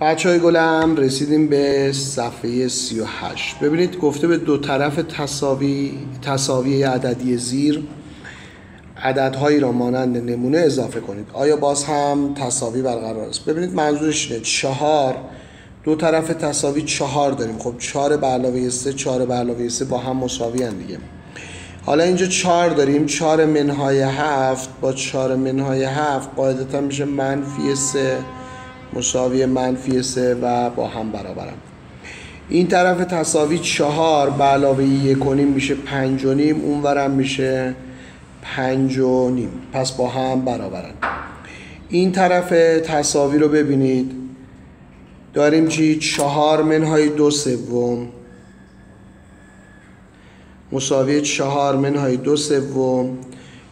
بچه های گلم رسیدیم به صفحه 38 ببینید گفته به دو طرف تصاوی تصاوی عددی زیر. عددهایی را مانند نمونه اضافه کنید. آیا باز هم تصاوی برقرار است؟ ببینید منظورش اینه. چهار. دو طرف تصاوی چهار داریم. خب چهار به علاوه سه چهار به علاوه سه با هم مساوی هم دیگه. حالا اینجا چهار داریم. چهار منهای هفت با چهار منهای هفت قاعدتا میشه منفی سه. مساوی منفی سه و با هم برابرم. این طرف تصاوی چهار به علاوه یک و نیم میشه پنج و نیم اونورم میشه پنج و نیم پس با هم برابرن. این طرف تصاوی رو ببینید. داریم چی؟ چهار منهای دو سوم. مساوی چهار منهای دو سوم.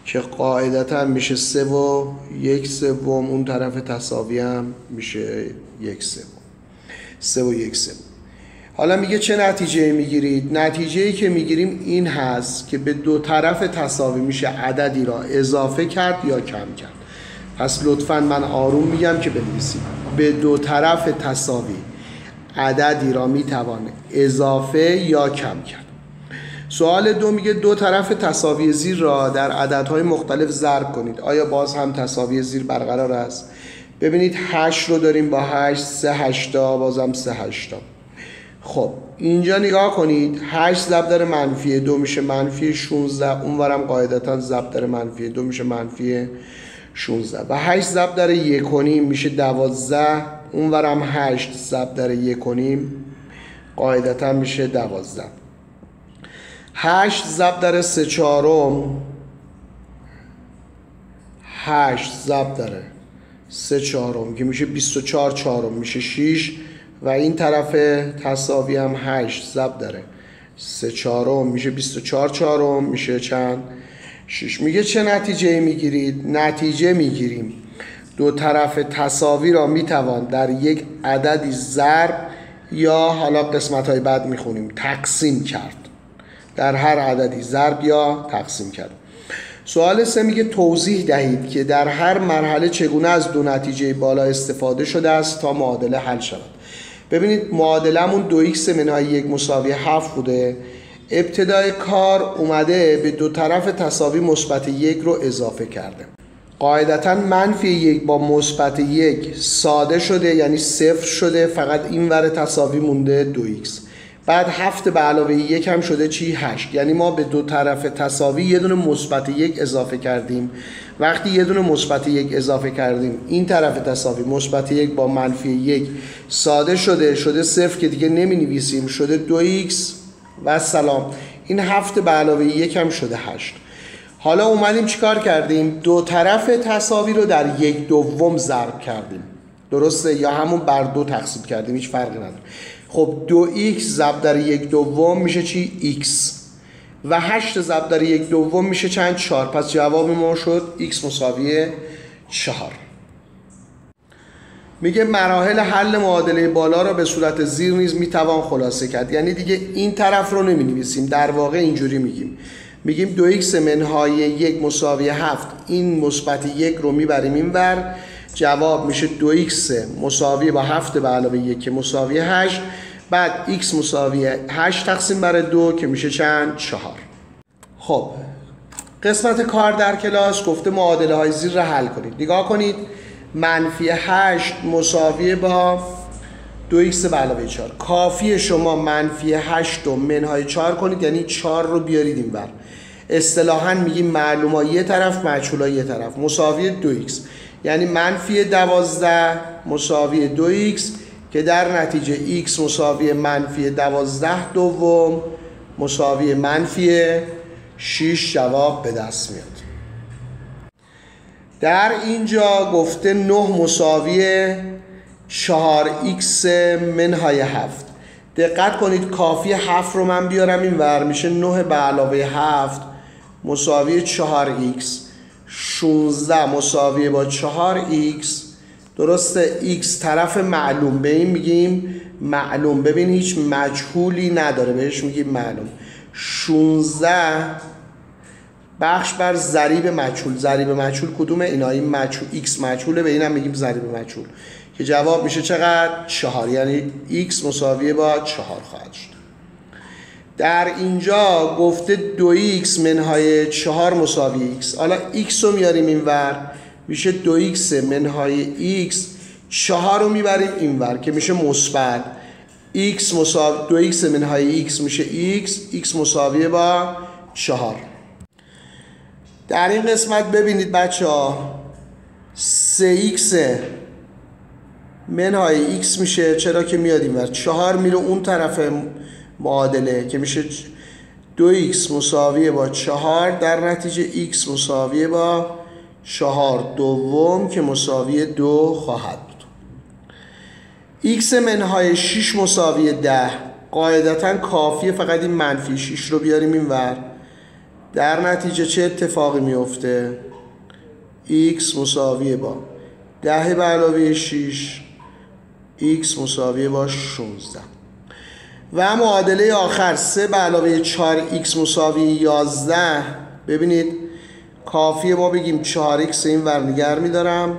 که قاعدتا میشه سه و یک سوم اون طرف تصاوی هم میشه یک سوم. سه و یک سوم. حالا میگه چه نتیجه می‌گیرید؟ نتیجه ای که می‌گیریم این هست که به دو طرف تصاوی میشه عددی را اضافه کرد یا کم کرد. پس لطفا من آروم میگم که بنویسید. به دو طرف تصاوی عددی را می‌توان اضافه یا کم کرد. سوال دو میگه دو طرف تصاوی زیر را در عددهای مختلف ضرب کنید. آیا باز هم تصاوی زیر برقرار است؟ ببینید 8 رو داریم با 8 3 هشتا بازم 3 هشتا. خب اینجا نگاه کنید. 8 ضرب در منفی دو میشه منفی 16 اونورم قاعدتا ضرب در منفی دو میشه منفی 16 و 8 ضرب در یک و نیم میشه 12 اونورم 8 ضرب در یک و نیم قاعدتا میشه 12 8 ضرب در سه چهارم. 8 ضرب در سه چهارم. که میشه 24 چهارم. میشه 6 و این طرف تصاوی هم 8 ضرب داره سه چهارم. میشه 24 چهارم. میشه چند؟ 6 میگه چه نتیجه می‌گیرید؟ نتیجه می‌گیریم. دو طرف تصاوی را می‌توان در یک عددی ضرب یا حالا قسمت های بعد می‌خونیم. تقسیم کرد. در هر عددی ضرب یا تقسیم کرد. سوال سه میگه توضیح دهید که در هر مرحله چگونه از دو نتیجه بالا استفاده شده است تا معادله حل شود. ببینید معادلمون دو ایکس منهای یک مساوی هفت بوده. ابتدای کار اومده به دو طرف تساوی مثبت یک رو اضافه کرده. قاعدتا منفی یک با مثبت یک ساده شده یعنی صفر شده فقط این ور تساوی مونده دو ایکس. بعد هفت به علاوه یک هم شده چی؟ هشت. یعنی ما به دو طرف تساوی یه دونه مثبت یک اضافه کردیم. وقتی یه دونه مثبت یک اضافه کردیم این طرف تساوی مثبت یک با منفی یک ساده شده شده صفر که دیگه نمی نویسیم شده دو ایکس والسلام. این هفت به علاوه یک هم شده هشت. حالا اومدیم چیکار کردیم؟ دو طرف تساوی رو در یک دوم ضرب کردیم. درسته؟ یا همون بر دو تقسیم کردیم هیچ فرقی نداره. خب دو ایکس ضرب در یک دوم میشه چی؟ ایکس. و هشت ضرب در یک دوم میشه چند؟ چهار. پس جواب ما شد ایکس مساوی چهار. میگه مراحل حل معادله بالا را به صورت زیر نیز می‌توان خلاصه کرد. یعنی دیگه این طرف رو نمی نویسیم در واقع اینجوری میگیم. میگیم دو ایکس منهای یک مساوی هفت این مثبت یک رو می‌بریم این ور جواب میشه دو ایکس مساوی با هفت به علاوه یک که مساوی هشت بعد ایکس مساوی هشت تقسیم بر دو که میشه چند؟ چهار. خب قسمت کار در کلاس گفته معادله های زیر رو حل کنید. نگاه کنید منفی هشت مساوی با دو ایکس به علاوه چهار. کافیه شما منفی هشت رو منهای چهار کنید یعنی چهار رو بیارید این بر اصطلاحا میگیم معلوم یه طرف مجهول یه طرف. مساوی دو ایکس. یعنی منفی دوازده مساوی دو ایکس که در نتیجه ایکس مساوی منفی دوازده دوم مساوی منفی 6 جواب به دست میاد. در اینجا گفته 9 مساوی 4 ایکس منهای 7 دقت کنید کافیه 7 رو من بیارم این ور میشه 9 به علاوه 7 مساوی 4 ایکس. 16 مساوی با 4 ایکس. درسته x طرف معلوم. به این میگیم معلوم. ببین هیچ مجهولی نداره. بهش میگیم معلوم. 16 بخش بر ضریب مجهول. ضریب مجهول کدومه؟ اینا. این مجهول x مجهوله. به اینم میگیم ضریب مجهول. که جواب میشه چقدر؟ چهار. یعنی x مساویه با چهار خواهد شد. در اینجا گفته دو x منهای چهار مساوی x حالا x رو میاریم این ور میشه دو x منهای x چهار رو می‌بریم این ور که میشه مثبت. x مساوی دو x منهای x میشه x x مساویه با چهار. در این قسمت ببینید بچه ها 3x منهای x میشه. چرا که میاد این ور؟ چهار میره اون طرف معادله که میشه 2x مساویه با چهار در نتیجه x مساویه با چهار دوم که مساوی دو خواهد بود. x منهای 6 مساوی ده قاعدتا کافیه فقط این منفی 6 رو بیاریم این ور. در نتیجه چه اتفاقی میفته؟ x مساویه با ده به علاوه 6 x مساویه با 16 و معادله آخر 3 به علاوه 4 x مساوی 11 ببینید کافیه ما بگیم 4 x این ور نگر میدارم.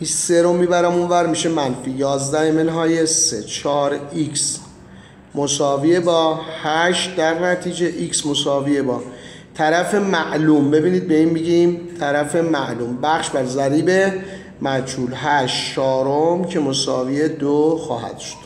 هیچ 3 رو می‌برم اون ور میشه منفی 11 منهای 3 4 x مساویه با 8 در نتیجه x مساویه با. طرف معلوم ببینید به این میگیم طرف معلوم. بخش بر ضریب مجهول 8 چهارم که مساوی دو خواهد شد.